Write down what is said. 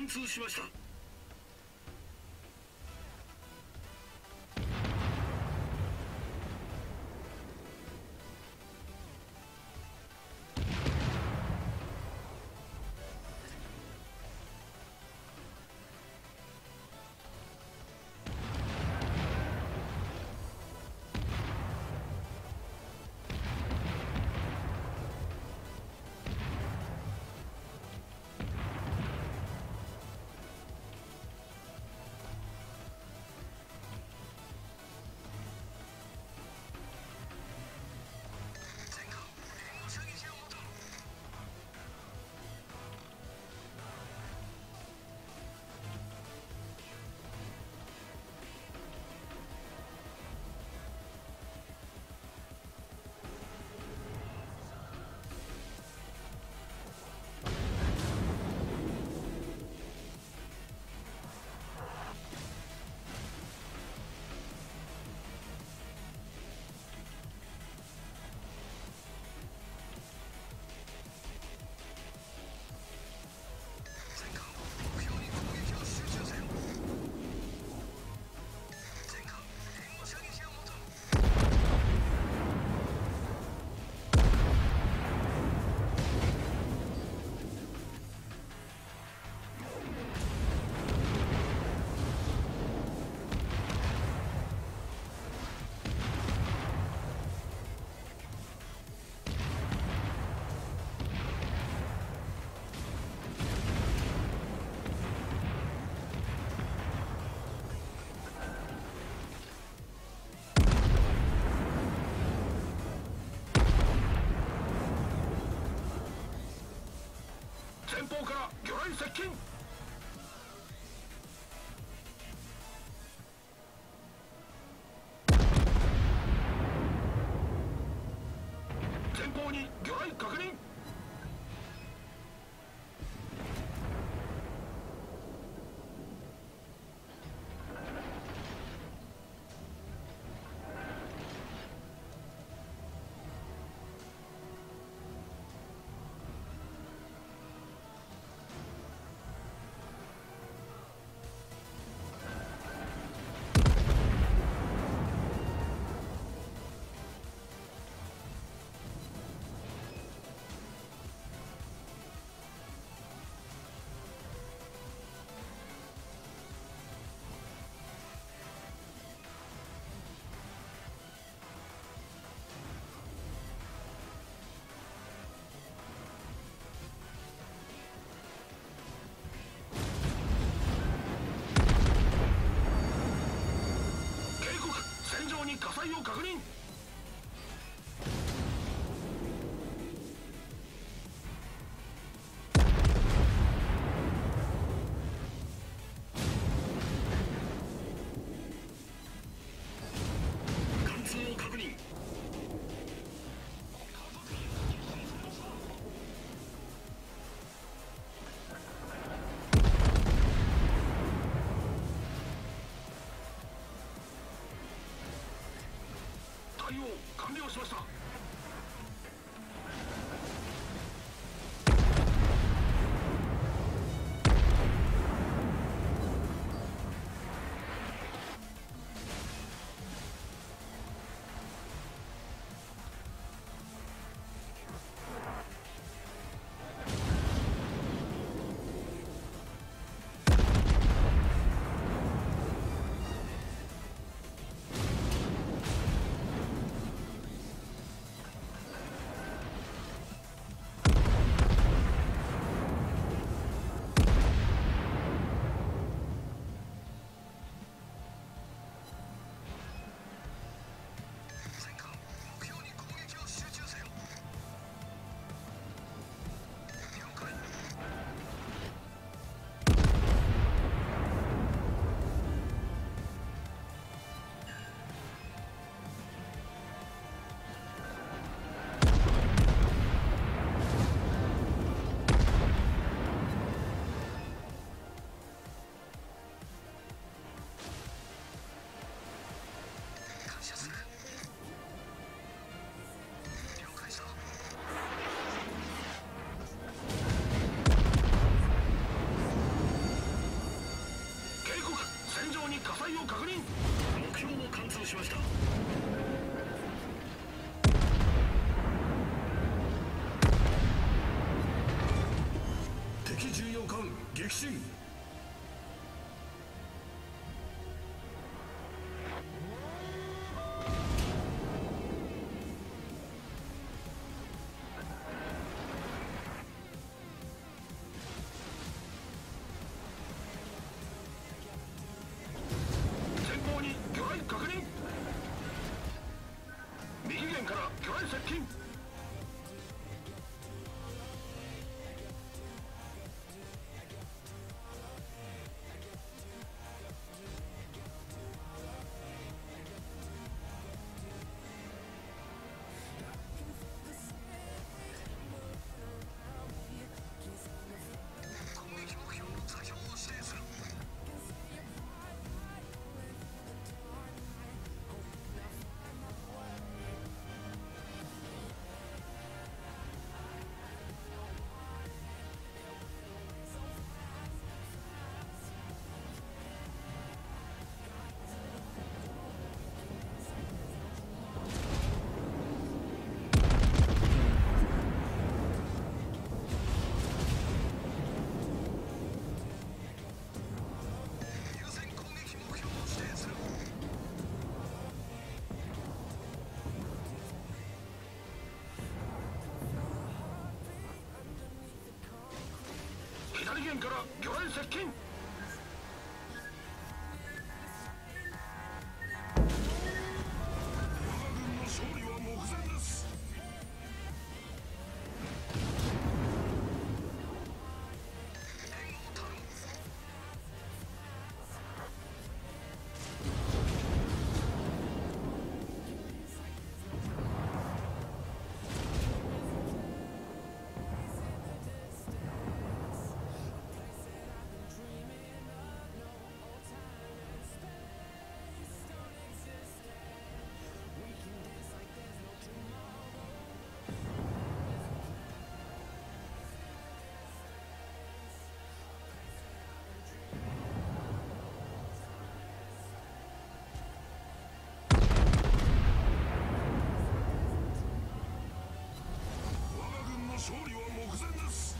貫通しました。方から魚雷接近。前方に魚雷確認。に火災を確認。完了しました。事。左舷から魚雷接近。in the sky!